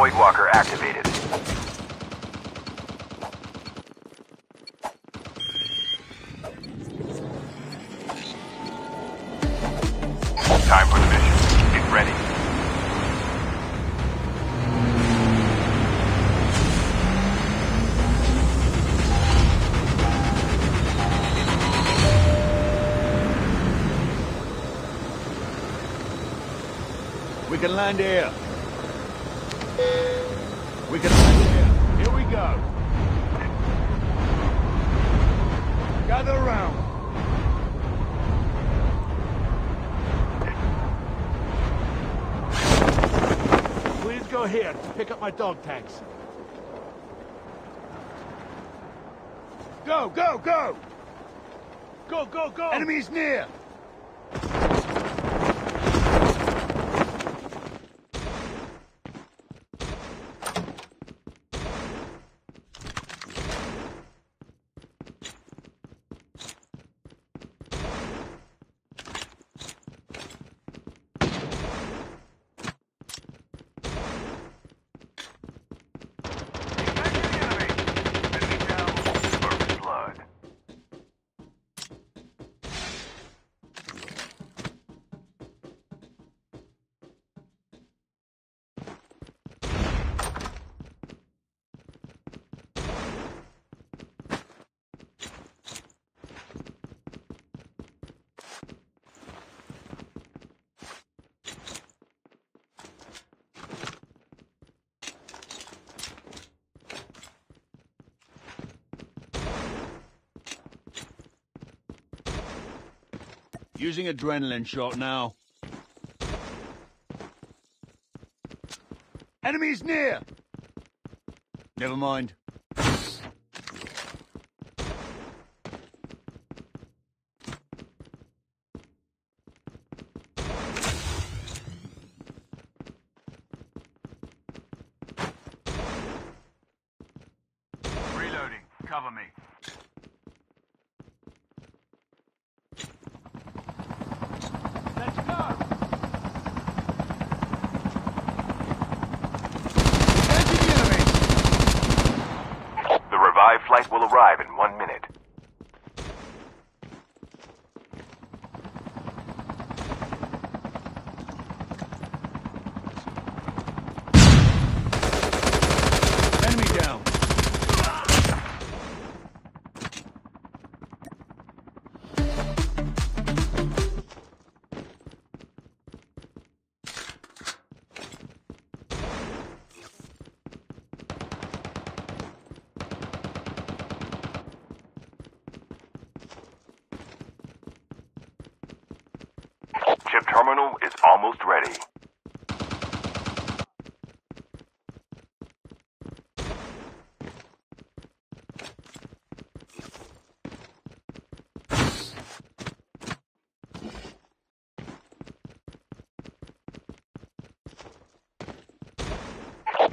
Void Walker activated. Time for the mission. Get ready. We can land here. Gather round. Please go here to pick up my dog tags. Go, go, go! Go, go, go! Enemies near! Using adrenaline shot now. Enemies near! Never mind. Reloading. Cover me. Let's go! Engaging the enemy! The revived arrive in one minute. Terminal is almost ready.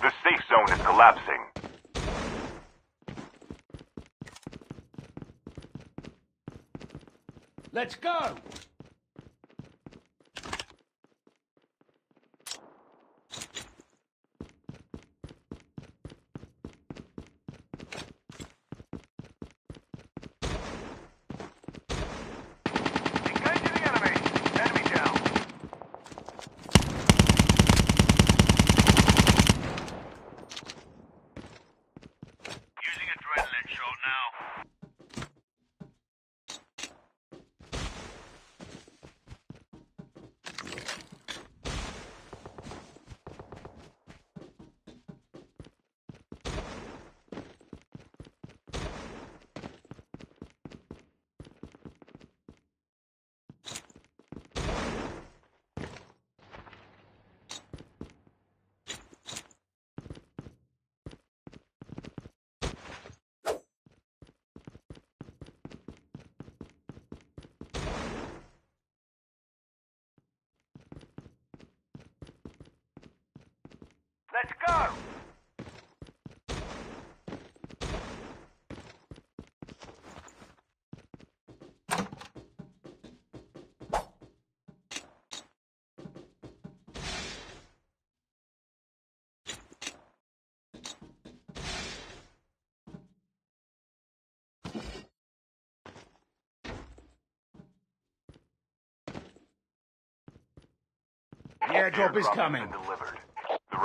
The safe zone is collapsing. Let's go! Engaging the enemy. Enemy down. Using adrenaline shot now. Let's go. Airdrop is coming. delivered.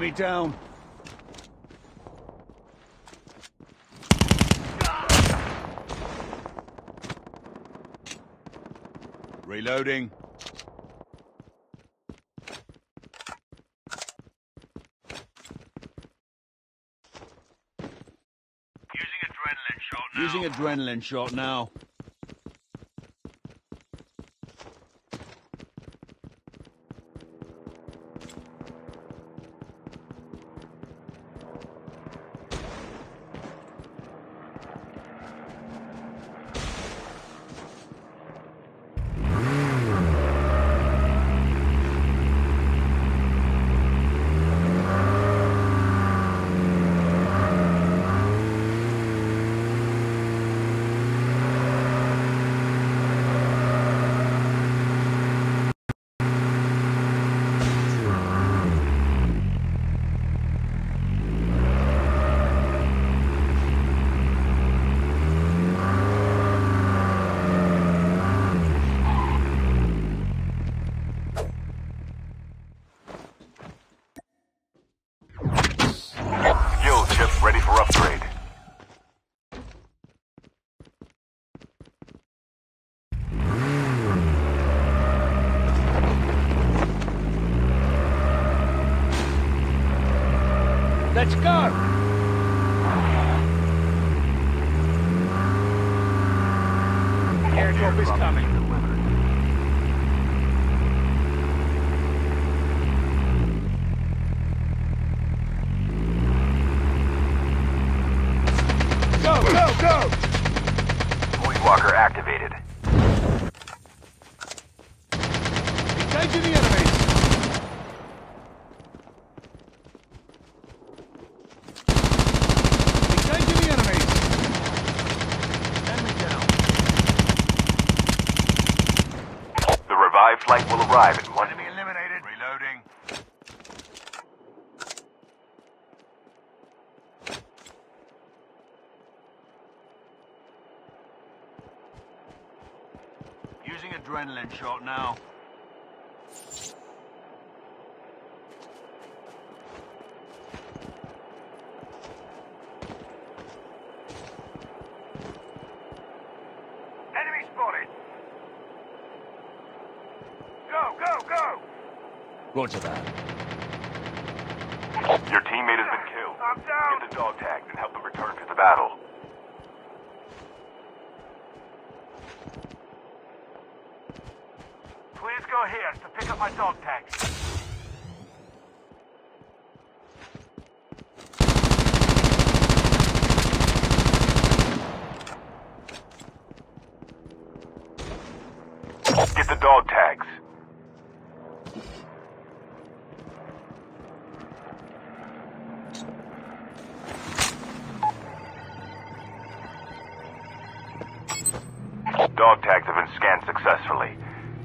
Enemy down. Reloading. Using adrenaline shot now. Let's go! Airdrop is coming. Go, go, go! Void Walker activated. Engaging the enemies! Engaging the enemies! Enemy down. The revived flight will arrive in one Enemy eliminated. Reloading. Using adrenaline shot now. Enemy spotted. Go, go, go. Roger that. Your teammate has been killed. I'm down. Get the dog tags and help them return to the battle. Please go here to pick up my dog tags. Get the dog tags. Dog tags have been scanned successfully.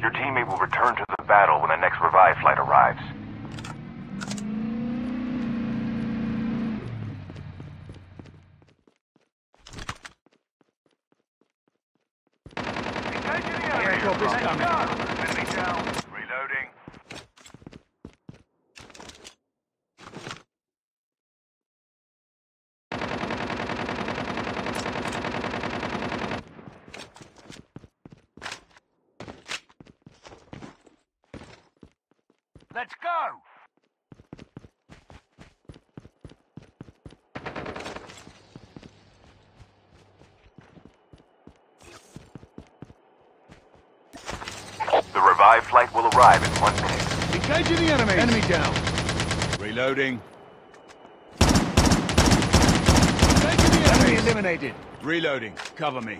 Your teammate will return to the battle when the next revive flight arrives. Engaging the Airdrop is coming. Enemy down. Reloading. Let's go. The revive flight will arrive in one minute. Engaging the enemy. Enemy down. Reloading. Engaging the enemy. Enemy eliminated. Reloading. Cover me.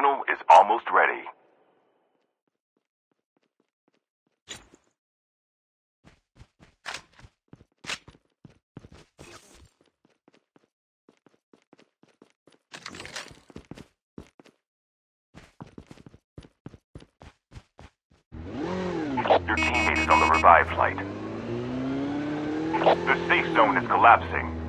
terminal is almost ready. Your teammate is on the revive flight. The safe zone is collapsing.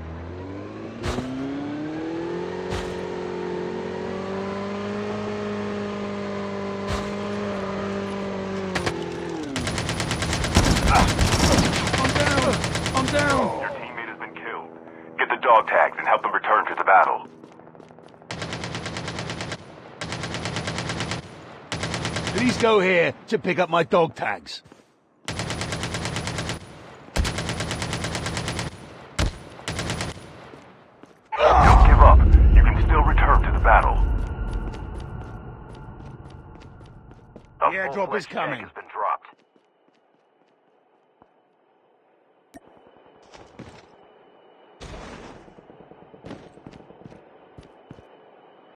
Go here to pick up my dog tags. Don't give up. You can still return to the battle. The airdrop is coming.